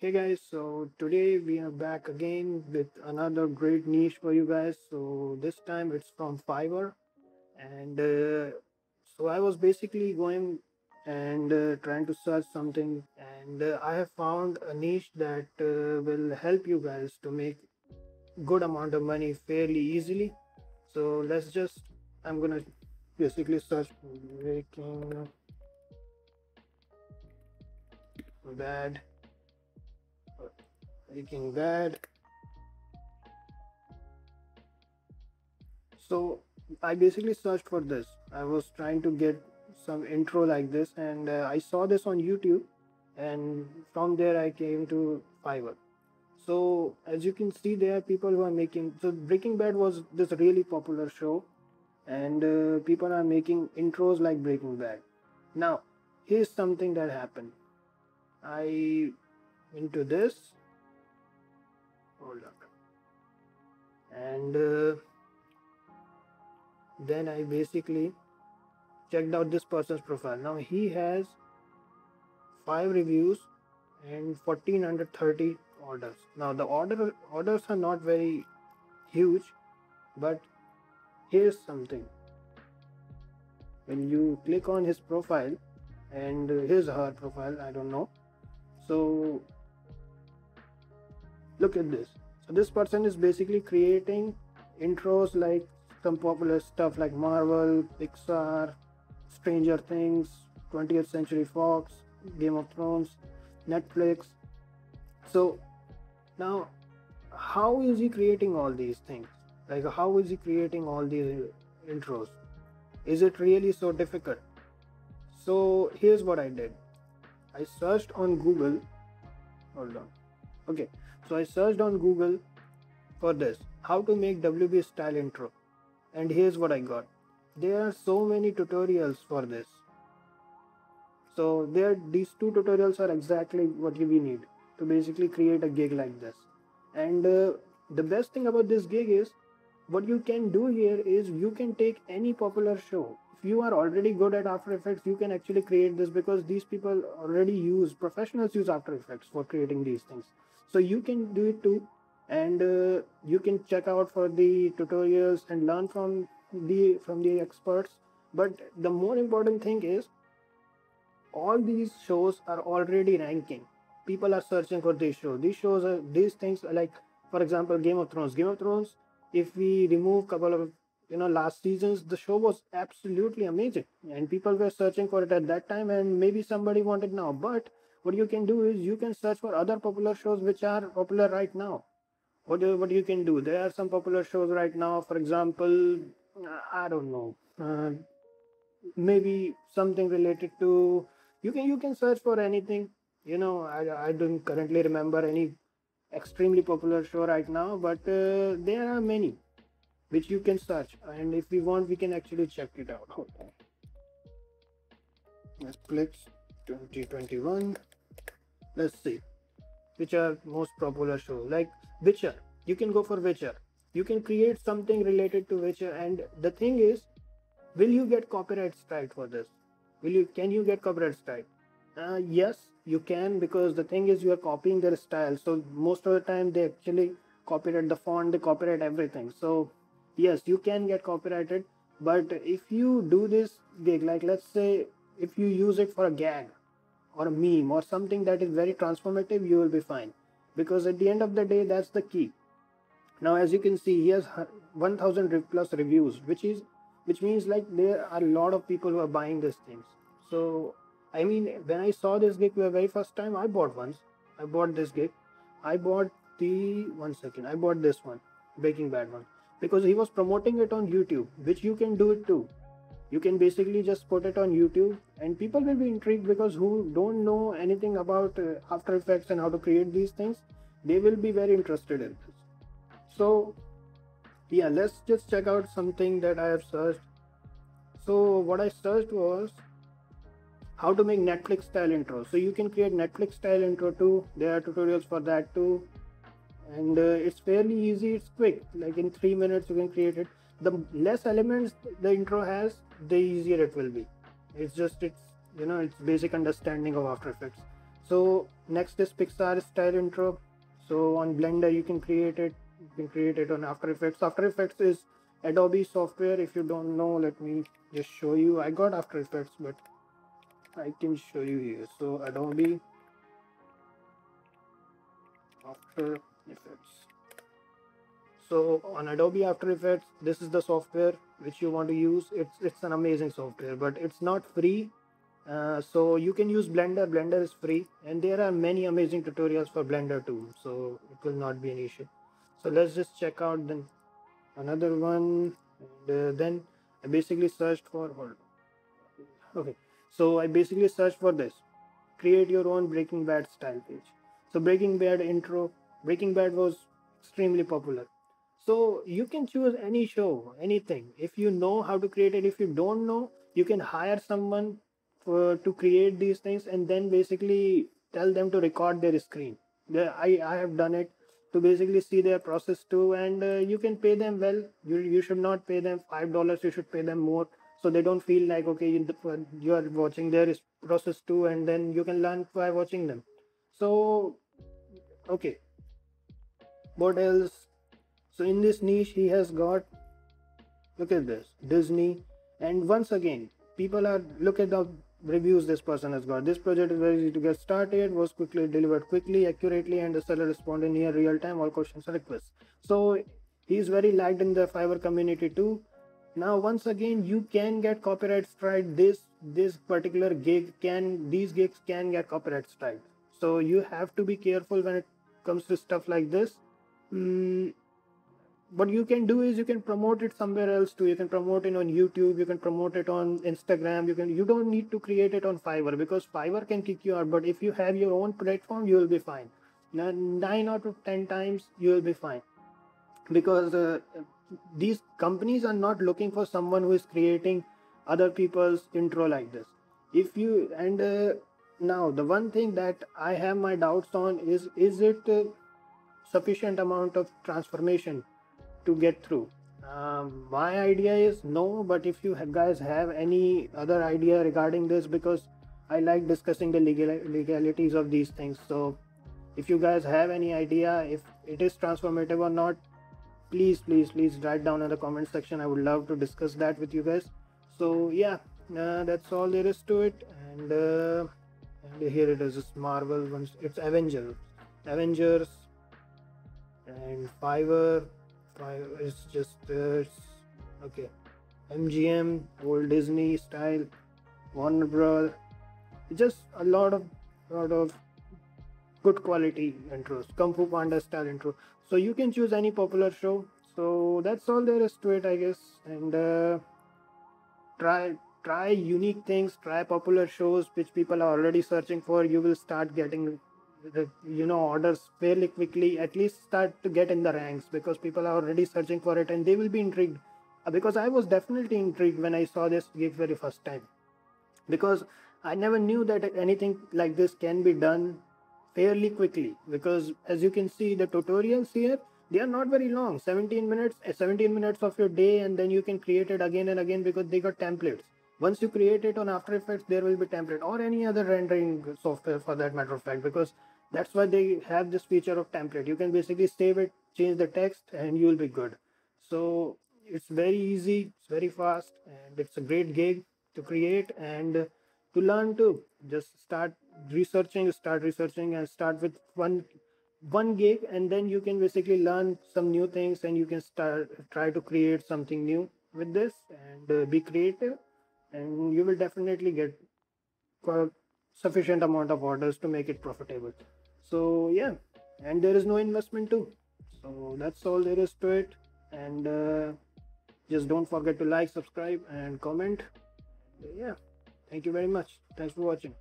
Hey guys, so today we are back again with another great niche for you guys. So this time it's from Fiverr, and uh, so I was basically going and uh, trying to search something, and uh, I have found a niche that uh, will help you guys to make good amount of money fairly easily. So let's just I'm gonna basically search Breaking Bad Breaking Bad. So I basically searched for this. I was trying to get some intro like this, and uh, I saw this on YouTube, and from there I came to Fiverr. So as you can see, there are people who are making. So Breaking Bad was this really popular show, and uh, people are making intros like Breaking Bad. Now, here's something that happened. I into this and uh, then i basically checked out this person's profile. Now he has five reviews and 1430 orders. Now the order orders are not very huge but here's something. When you click on his profile and his her profile i don't know. So look at this. So this person is basically creating intros like some popular stuff like marvel pixar stranger things 20th century fox game of thrones netflix. So now how is he creating all these things? Like how is he creating all these intros? Is it really so difficult? So here's what i did. I searched on google. Hold on. Okay so I searched on Google for this how to make WB style intro. And here's what I got. There are so many tutorials for this. So there these two tutorials are exactly what we need to basically create a gig like this. And uh, the best thing about this gig is what you can do here is you can take any popular show. If you are already good at after effects you can actually create this because these people already use professionals use after effects for creating these things so you can do it too. And uh, you can check out for the tutorials and learn from the from the experts. But the more important thing is all these shows are already ranking. People are searching for these shows these shows are these things are like for example game of thrones. Game of thrones if we remove couple of you know last seasons the show was absolutely amazing. And people were searching for it at that time and maybe somebody wanted now. But what you can do is you can search for other popular shows which are popular right now. What do, what you can do? There are some popular shows right now. For example i don't know uh, maybe something related to you can you can search for anything. You know i, I don't currently remember any extremely popular show right now but uh, there are many which you can search. And if we want we can actually check it out. Netflix 2021 let's see. Which are most popular shows like witcher. You can go for witcher. You can create something related to witcher. And the thing is will you get copyright strike for this? Will you can you get copyright strike? Uh, yes you can because the thing is you are copying their style. So most of the time they actually copyright the font they copyright everything. So yes you can get copyrighted but if you do this gig like let's say if you use it for a gag or a meme or something that is very transformative you will be fine. Because at the end of the day that's the key. Now as you can see he has 1000 plus reviews which is which means like there are a lot of people who are buying these things. So i mean when i saw this gig for the very first time i bought once. I bought this gig. I bought the one second i bought this one breaking bad one because he was promoting it on youtube which you can do it too. You can basically just put it on youtube and people will be intrigued because who don't know anything about uh, after effects and how to create these things they will be very interested in this. So yeah let's just check out something that i have searched. So what i searched was how to make netflix style intro. So you can create netflix style intro too. There are tutorials for that too and uh, it's fairly easy it's quick. Like in three minutes you can create it. The less elements the intro has the easier it will be. It's just it's you know it's basic understanding of after effects. So next is pixar style intro. So on blender you can create it. You can create it on after effects. After effects is adobe software. If you don't know let me just show you. I got after effects but i can show you here. So adobe after effects. So on adobe after effects this is the software which you want to use. It's it's an amazing software but it's not free. Uh, so you can use blender. Blender is free. And there are many amazing tutorials for blender too. So it will not be an issue. So let's just check out then another one. And uh, then i basically searched for hold okay. So i basically searched for this. Create your own breaking bad style page. So breaking bad intro breaking bad was extremely popular. So you can choose any show anything. If you know how to create it if you don't know you can hire someone for, to create these things and then basically tell them to record their screen. I, I have done it to basically see their process too and uh, you can pay them well. You, you should not pay them five dollars you should pay them more. So they don't feel like okay you, you are watching their process too and then you can learn by watching them. So okay what else so in this niche he has got look at this disney and once again people are look at the reviews this person has got. This project is very easy to get started, was quickly delivered quickly, accurately, and the seller responded near real time all questions and requests. So he's very liked in the Fiverr community too. Now once again you can get copyright strike. This this particular gig can these gigs can get copyright strike. So you have to be careful when it comes to stuff like this. Mm, what you can do is you can promote it somewhere else too. You can promote it on youtube you can promote it on instagram you can you don't need to create it on fiverr because fiverr can kick you out but if you have your own platform you will be fine. Nine out of ten times you will be fine. Because uh, these companies are not looking for someone who is creating other people's intro like this. If you and uh, now the one thing that i have my doubts on is is it uh, sufficient amount of transformation to get through. Um, my idea is no but if you guys have any other idea regarding this because i like discussing the legal legalities of these things. So if you guys have any idea if it is transformative or not please please please write down in the comment section. I would love to discuss that with you guys. So yeah uh, that's all there is to it. And, uh, and here it is. It's marvel once it's avengers. Avengers and fiverr it's just uh, okay. Mgm old disney style warner bros. Just a lot of lot of good quality intros kung fu panda style intro. So you can choose any popular show. So that's all there is to it i guess. And uh, try try unique things try popular shows which people are already searching for. You will start getting you know orders fairly quickly at least start to get in the ranks because people are already searching for it and they will be intrigued. Uh, because i was definitely intrigued when i saw this gig very first time. Because i never knew that anything like this can be done fairly quickly. Because as you can see the tutorials here they are not very long. 17 minutes uh, 17 minutes of your day and then you can create it again and again because they got templates. Once you create it on after effects there will be template or any other rendering software for that matter of fact. Because that's why they have this feature of template. You can basically save it change the text and you will be good. So it's very easy it's very fast and it's a great gig to create and to learn to just start researching start researching and start with one one gig and then you can basically learn some new things and you can start try to create something new with this and uh, be creative and you will definitely get sufficient amount of orders to make it profitable so yeah. And there is no investment too. So that's all there is to it. And uh, just don't forget to like subscribe and comment. Yeah. Thank you very much. Thanks for watching